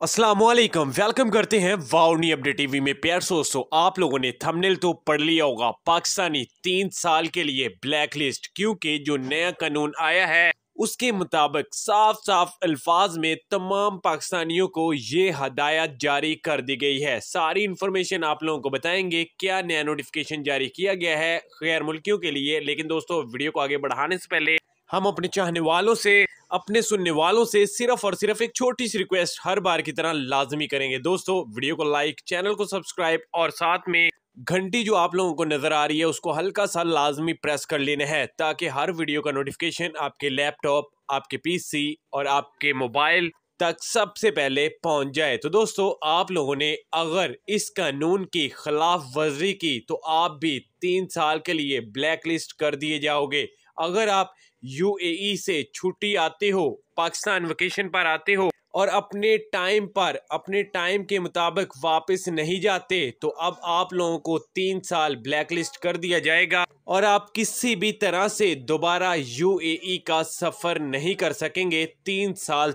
वालेकुम वेलकम करते हैं वाउनी अपडेट टीवी में। प्यार दोस्तों, आप लोगों ने थंबनेल तो पढ़ लिया होगा, पाकिस्तानी तीन साल के लिए ब्लैक लिस्ट क्योंकि जो नया कानून आया है, उसके मुताबिक साफ़ साफ़ अल्फाज में तमाम पाकिस्तानियों को ये हदायत जारी कर दी गई है। सारी इन्फॉर्मेशन आप लोगों को बताएँगे, क्या नया नोटिफिकेशन जारी किया गया है, गैर मुल्कियों के लिए। लेकिन दोस्तों वीडियो को आगे बढ़ाने से पहले हम अपने चाहने वालों से, अपने सुनने वालों से सिर्फ़ और सिर्फ़ एक छोटी सी रिक्वेस्ट हर बार की तरह लाजमी करेंगे। दोस्तों वीडियो को लाइक चैनल को सब्सक्राइब और साथ में घंटी जो आप लोगों को नज़र आ रही है, उसको हल्का सा लाजमी प्रेस कर लेना है ताकि हर वीडियो का नोटिफिकेशन आपके लैपटॉप आपके पीसी और आपके मोबाइल तक सबसे पहले पहुँच जाए। तो दोस्तों, आप लोगों ने अगर इस कानून की खिलाफ वर्जी की तो आप भी तीन साल के लिए ब्लैक लिस्ट कर दिए जाओगे। अगर आप यूएई से छुट्टी आते हो, पाकिस्तान वेकेशन पर आते हो और अपने टाइम पर, अपने टाइम के मुताबिक वापस नहीं जाते तो अब आप लोगों को तीन साल ब्लैक लिस्ट कर दिया जाएगा और आप किसी भी तरह से दोबारा यूएई का सफ़र नहीं कर सकेंगे। तीन साल